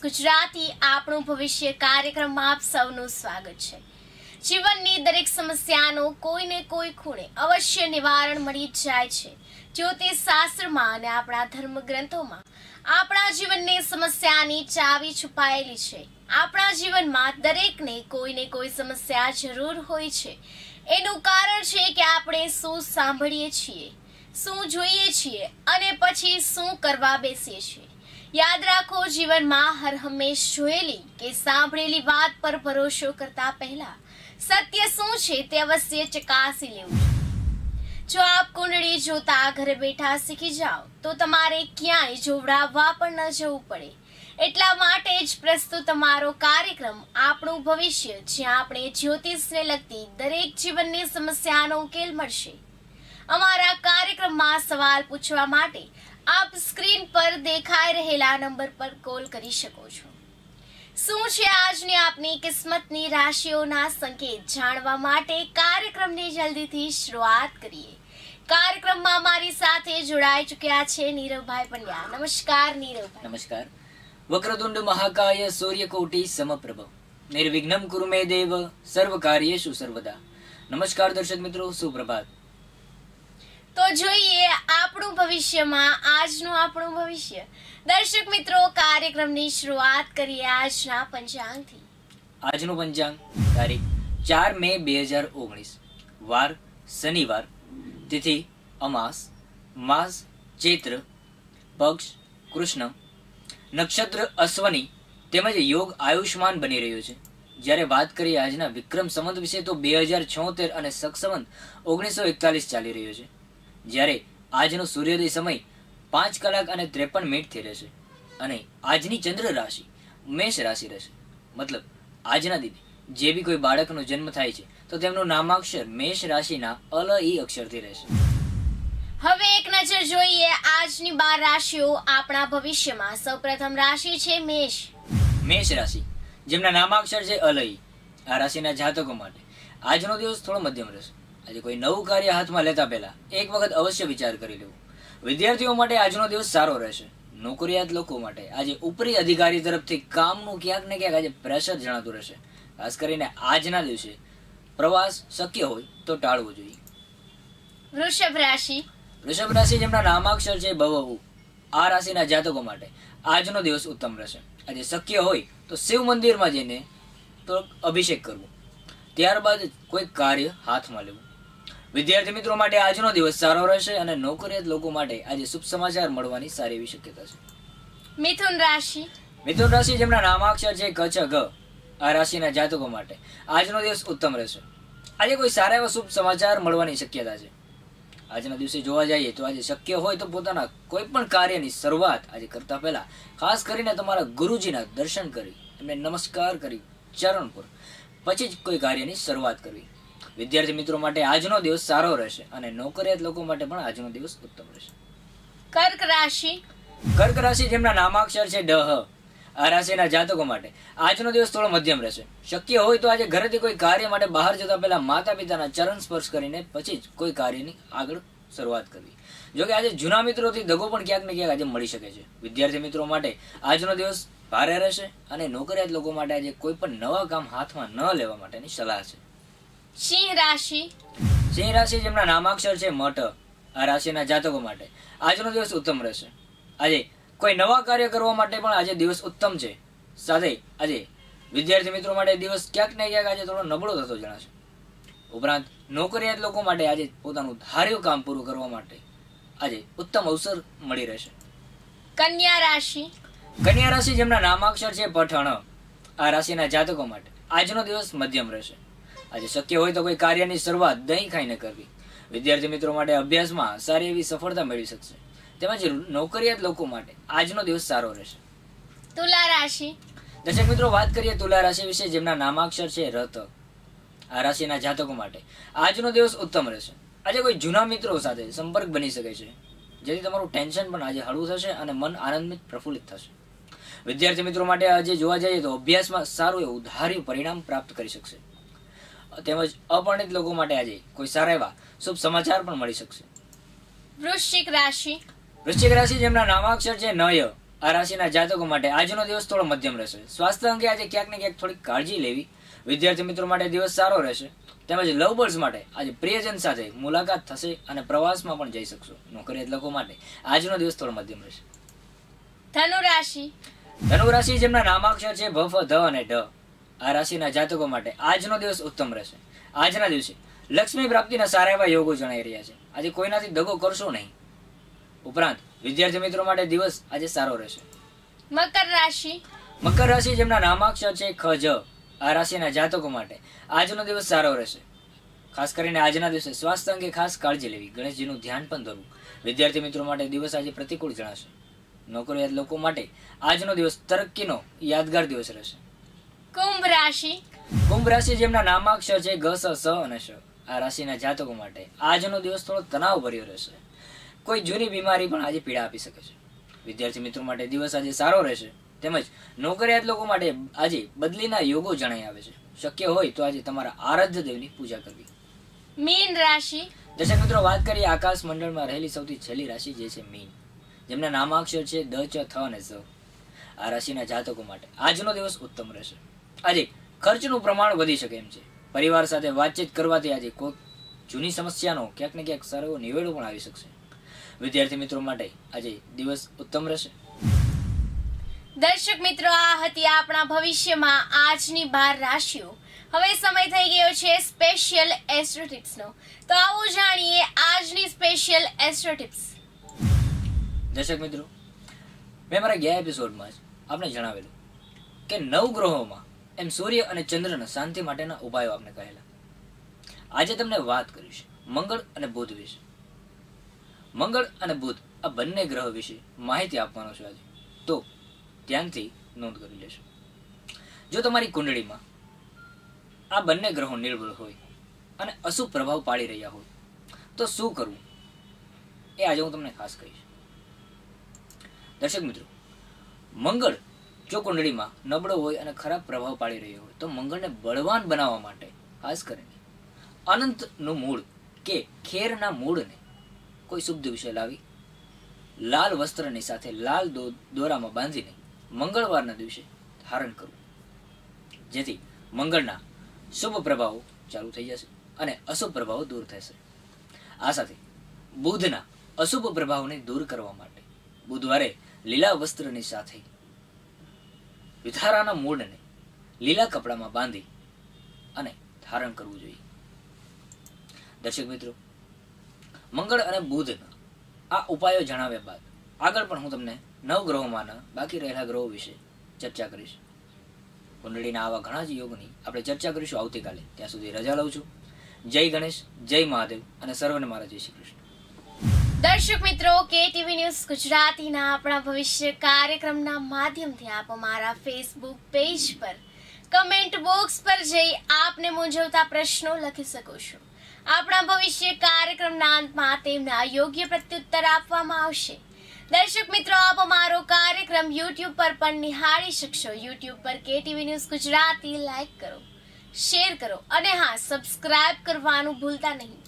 ગુજરાતી, આપણું ભવિષ્ય કાર્યક્રમમાં આપ સૌનું સ્વાગત છે. જીવનની દરેક સમસ્યાનો કોઈને કોઈ ખૂણે અવશ્ય નિવારણ મળી જાય છે. જ્યોતિષ શાસ્ત્રમાં અને આપણા ધર્મ ગ્રંથોમાં આપણા જીવનની સમસ્યાની ચાવી છુપાયેલી છે. આપણા જીવનમાં દરેકને કોઈને કોઈ સમસ્યા જરૂર હોય છે. એનું કારણ છે કે આપણે શું સાંભળીએ છીએ, શું જોઈએ છીએ અને પછી શું કરવા બેસીએ છીએ. યાદ રાખો, જીવનમાં હર હંમેશ જોયેલી કે સાંભળેલી વાત પર ભરોસો કરતા પહેલા સત્ય શું છે તે અવશ્ય ચકાસી લેવું. જો આપ કુંડળી જોતા ઘરે બેઠા શીખી જાઓ, તો તમારે ક્યાંય જોવડાવવા પણ ન જવું પડે. એટલા માટે જ પ્રસ્તુત તમારો કાર્યક્રમ આપણું ભવિષ્ય, જ્યાં આપણે જ્યોતિષને લગતી દરેક જીવનની સમસ્યાનો ઉકેલ મળશે. અમારા કાર્યક્રમમાં સવાલ પૂછવા માટે આપ સ્ક્રીન પર દેખાઈ રહેલા નંબર પર કોલ કરી શકો છો. શું છે આજની આપની કિસ્મતની રાશિઓના સંકેત જાણવા માટે કાર્યક્રમની જલ્દીથી શરૂઆત કરીએ. કાર્યક્રમમાં મારી સાથે જોડાઈ ચૂક્યા છે નીરવભાઈ પંડ્યા. નમસ્કાર, નીરવભાઈ. નમસ્કાર. વક્રતુંડ મહાકાય સૂર્યકોટી સમપ્રભ. નિર્વિઘ્નમ કુરુ દેવ સર્વ કાર્યેશુ સર્વદા. નમસ્કાર દર્શક મિત્રો, સુપ્રભાત. તો જોઈએ આપણું ભવિષ્યમાં, આજનું આપણું ભવિષ્ય. દર્શક મિત્રો, કાર્યક્રમની શરૂઆત કરીએ આજના પંચાંગથી. આજનું પંચાંગ, તારીખ ચાર મે બે હજાર ઓગણીસ. વાર, શનિવાર. તિથિ, અમાસ. માસ, ચૈત્ર. પક્ષ, કૃષ્ણ. નક્ષત્ર, અશ્વની તેમજ યોગ આયુષ્માન બની રહ્યો છે. જ્યારે વાત કરીએ આજના વિક્રમ સંવંત વિશે, તો બે હજાર છોતેર અને સક્ષવંત ઓગણીસો એકતાલીસ ચાલી રહ્યો છે. જ્યારે આજનો સૂર્યોદય સમય પાંચ કલાક અને ત્રેપન મિનિટથી રહેશે અને આજની ચંદ્ર રાશિ મેષ રાશિ રહેશે. મતલબ આજના દિને જે બી કોઈ બાળકનો જન્મ થાય છે તો તેમનું નામાક્ષર મેષ રાશિના અલ ઈ અક્ષરથી રહેશે. હવે એક નજર જોઈએ આજની બાર રાશિઓ આપણા ભવિષ્યમાં. સૌપ્રથમ રાશિ છે મેષ. મેષ રાશિ જેમના નામાક્ષર છે અલઈ આ રાશિના જાતકો માટે. આજનો દિવસ થોડો મધ્યમ રહેશે. આજે કોઈ નવું કાર્ય હાથમાં લેતા પહેલા એક વખત અવશ્ય વિચાર કરી લેવું. વિદ્યાર્થીઓ માટે આજનો દિવસ સારો રહેશે. નોકરિયાત લોકો માટે આજે ઉપરી અધિકારી તરફથી કામનું ક્યાંક ને ક્યાંક આજે પ્રેશર જણાતું રહેશે. ખાસ કરીને આજના દિવસે પ્રવાસ શક્ય હોય તો ટાળવો જોઈએ. વૃષભ રાશિ. વૃષભ રાશિ જેમના નામાક્ષર છે ભવવું આ રાશિના જાતકો માટે આજનો દિવસ ઉત્તમ રહેશે. આજે શક્ય હોય તો શિવ મંદિરમાં જઈને તો અભિષેક કરવો. ત્યારબાદ કોઈ કાર્ય હાથમાં લેવું. વિદ્યાર્થી મિત્રો માટે આજનો દિવસ સારો રહેશે અને નોકરિયાત લોકો માટે આજે શુભ સમાચાર મળવાની સારી એવી શક્યતા છે. મિથુન રાશિ. મિથુન રાશિ જેમના નામાક્ષર છે કચ્છ ગ આ રાશિના જાતકો માટે આજનો દિવસ ઉત્તમ રહેશે. આજે કોઈ સારા એવા શુભ સમાચાર મળવાની શક્યતા છે. આજના દિવસે જોવા જઈએ તો આજે શક્ય હોય તો પોતાના કોઈ પણ કાર્યની શરૂઆત આજે કરતા પહેલા ખાસ કરીને તમારા ગુરુજીના દર્શન કરી એમને નમસ્કાર કરી ચરણ પર પછી જ કોઈ કાર્યની શરૂઆત કરવી. વિદ્યાર્થી મિત્રો માટે આજનો દિવસ સારો રહેશે અને નોકરિયાત લોકો માટે પણ આજનો દિવસ ઉત્તમ રહેશે. કર્ક રાશિ. કર્ક રાશિ જેમના નામાક્ષર છે ડહ આ રાશિના જાતકો માટે આજનો દિવસ થોડો મધ્યમ રહેશે. શક્ય હોય તો આજે ઘરેથી કોઈ કાર્ય માટે બહાર જતા પહેલા માતા પિતાના ચરણ સ્પર્શ કરીને પછી જ કોઈ કાર્યની આગળ શરૂઆત કરવી. જોકે આજે જૂના મિત્રોથી દગો પણ ક્યાંક ને ક્યાંક આજે મળી શકે છે. વિદ્યાર્થી મિત્રો માટે આજનો દિવસ ભારે રહેશે અને નોકરિયાત લોકો માટે આજે કોઈ પણ નવા કામ હાથમાં ન લેવા માટેની સલાહ છે. સિંહ રાશિ. સિંહ રાશિ જેમના નામાક્ષર છે મઠ આ રાશિના જાતકો માટે. આજનો દિવસ ઉત્તમ રહેશે. આજે કોઈ નવા કાર્ય કરવા માટે પણ આજે દિવસ ઉત્તમ છે. સાથે આજે વિદ્યાર્થી મિત્રો માટે દિવસ ક્યાંક ને ક્યાંક આજે થોડો નબળો થતો જણાશે. ઉપરાંત નોકરિયાત લોકો માટે આજે પોતાનું ધાર્યું કામ પૂરું કરવા માટે આજે ઉત્તમ અવસર મળી રહેશે. કન્યા રાશિ. કન્યા રાશિ જેમના નામાક્ષર છે પઠણ આ રાશિના જાતકો માટે. આજનો દિવસ મધ્યમ રહેશે. આજે શક્ય હોય તો કોઈ કાર્યની શરૂઆત દહીં ખાઈને કરવી. વિદ્યાર્થી મિત્રો માટે અભ્યાસમાં સારી એવી સફળતા મેળવી શકશે. તેમજ નોકરિયાત લોકો માટે આજનો દિવસ સારો રહેશે. તુલા રાશિ. દર્શક મિત્રો વાત કરીએ તુલા રાશિ વિશે જેમના નામાક્ષર છે રત આ રાશિના જાતકો માટે આજનો દિવસ ઉત્તમ રહેશે. આજે કોઈ જૂના મિત્રો સાથે સંપર્ક બની શકે છે જેથી તમારું ટેન્શન પણ આજે હળવું થશે અને મન આનંદિત પ્રફુલ્લિત થશે. વિદ્યાર્થી મિત્રો માટે આજે જોવા જઈએ તો અભ્યાસમાં સારું એવું ધાર્યું પરિણામ પ્રાપ્ત કરી શકશે. તેમજ અપરિણિત લોકો માટે આજે કોઈ સારા એવા શુભ સમાચાર પણ મળી શકશે. વૃશ્ચિક રાશિ. વૃશ્ચિક રાશિ જેમના નામાક્ષર છે નય આ રાશિના જાતકો માટે આજનો દિવસ થોડો મધ્યમ રહેશે. સ્વાસ્થ્ય અંગે આજે ક્યાંક ને ક્યાંક થોડી કાળજી લેવી. વિદ્યાર્થી મિત્રો માટે દિવસ સારો રહેશે. તેમજ લવ બર્ડ્સ માટે આજે પ્રિયજન સાથે મુલાકાત થશે અને પ્રવાસમાં પણ જઈ શકશો. નોકરિયાત લોકો માટે આજનો દિવસ થોડો મધ્યમ રહેશે. ધનુ રાશિ ધનુ રાશિ જેમના નામાક્ષર છે ભફ ધ અને ઢ. આ રાશિના જાતકો માટે આજનો દિવસ ઉત્તમ રહેશે. આજના દિવસે લક્ષ્મી પ્રાપ્તિના સારા એવા યોગો જણાઈ રહ્યા છે. આજે કોઈનાથી દગો કરશો નહીં. ઉપરાંત વિદ્યાર્થી મિત્રો માટે દિવસ આજે સારો રહેશે. મકર રાશિ. મકર રાશિ જેમના નામાક્ષર છે ખ જ આ રાશિના જાતકો માટે આજનો દિવસ સારો રહેશે. ખાસ કરીને આજના દિવસે સ્વાસ્થ્ય અંગે ખાસ કાળજી લેવી. ગણેશજીનું ધ્યાન પણ ધરવું. વિદ્યાર્થી મિત્રો માટે દિવસ આજે પ્રતિકૂળ જણાશે. નોકરીયાત લોકો માટે આજનો દિવસ તરક્કીનો યાદગાર દિવસ રહેશે. કુંભ રાશિ. કુંભ રાશિ જેમના નામાક્ષર છે ઘ સ સ અને શ આ રાશિના જાતકો માટે આજનો દિવસ થોડો તણાવ ભર્યો રહેશે. કોઈ જૂની બીમારી પણ આજે પીડા આપી શકે છે. વિદ્યાર્થી મિત્રો માટે દિવસ આજે સારો રહેશે. તેમજ નોકરિયાત લોકો માટે આજે બદલીના યોગો જણાઈ આવે છે. શક્ય હોય તો આજે તમારા આરાધ્ય દેવની પૂજા કરવી. મીન રાશિ. દર્શક મિત્રો વાત કરીએ આકાશ મંડળમાં રહેલી સૌથી છેલ્લી રાશિ જે છે મીન. જેમના નામાક્ષર છે દ ચ થ અને ઝ. આ રાશિના જાતકો માટે આજનો દિવસ ઉત્તમ રહેશે. આજે ખર્ચનું પ્રમાણ વધી શકે એમ છે. પરિવાર સાથે વાતચીત કરવાથી આજે કોઈક જૂની સમસ્યાનો ક્યાંક ને ક્યાંક સારો એવો નિવેડો પણ આવી શકશે. વિદ્યાર્થી મિત્રો માટે આજે દિવસ ઉત્તમ રહેશે. દર્શક મિત્રો આ હતી આપણા ભવિષ્યમાં આજની બાર રાશિઓ. હવે સમય થઈ ગયો છે સ્પેશિયલ એસ્ટ્રો ટિપ્સનો તો આવો જાણીએ આજની સ્પેશિયલ એસ્ટ્રો ટિપ્સ દર્શક મિત્રો મેં મારા ગયા એપિસોડમાં જ આપણે જણાવેલું કે નવ ગ્રહોમાં એમ સૂર્ય અને ચંદ્રના શાંતિ માટેના ઉપાયો આપણે કહેલા. આજે તમને વાત કરીશ મંગળ અને બુધ વિશે. મંગળ અને બુધ આ બંને ગ્રહ વિશે માહિતી આપવાનો છે આજે. તો ધ્યાનથી નોંધ કરી લેશો જો તમારી કુંડળીમાં આ બંને ગ્રહો નિર્બળ હોય અને અશુભ પ્રભાવ પાડી રહ્યા હોય, તો શું કરવું? એ આજે હું તમને ખાસ કહીશ. દર્શક મિત્રો, મંગળ જો કુંડળીમાં નબળો હોય અને ખરાબ પ્રભાવ પાડી રહ્યો હોય, તો મંગળને બળવાન બનાવવા માટે, ખાસ કરીને, અનંતનું મૂળ કે ખેરના મૂળને કોઈ શુભ દિવસે લાવી, લાલ વસ્ત્રની સાથે લાલ દોરામાં બાંધીને મંગળવારના દિવસે ધારણ કરવું. જેથી મંગળના શુભ પ્રભાવો ચાલુ થઈ જશે અને અશુભ પ્રભાવો દૂર થશે. આ સાથે બુધના અશુભ પ્રભાવને દૂર કરવા માટે બુધવારે લીલા વસ્ત્રની સાથે વિધારાના મૂળને લીલા કપડામાં બાંધી અને ધારણ કરવું જોઈએ. દર્શક મિત્રો, મંગળ અને બુધના આ ઉપાયો જણાવ્યા બાદ આગળ પણ હું તમને નવ ગ્રહોમાંના બાકી રહેલા ગ્રહો વિશે ચર્ચા કરીશ. કુંડળીના આવા ઘણા જ યોગની આપણે ચર્ચા કરીશું આવતીકાલે. ત્યાં સુધી રજા લઉં છું. જય ગણેશ, જય મહાદેવ અને સર્વને મારા જય શ્રી કૃષ્ણ. દર્શક મિત્રો કે ટીવી ન્યૂઝ ગુજરાતીના આપણા ભવિષ્ય કાર્યક્રમના માધ્યમથી આપ અમારા ફેસબુક પેજ પર કમેન્ટ બોક્સ પર જઈ આપને મૂંઝવતા પ્રશ્નો લખી શકો છો. આપણા ભવિષ્ય કાર્યક્રમના અંતમાં તેમના યોગ્ય પ્રત્યુત્તર આપવામાં આવશે. દર્શક મિત્રો, આપ અમારો કાર્યક્રમ યુટ્યુબ પર પણ નિહાળી શકશો. યુટ્યુબ પર કે ટીવી ન્યૂઝ ગુજરાતી લાઈક કરો શેર કરો અને હા સબસ્ક્રાઇબ કરવાનું ભૂલતા નહીં.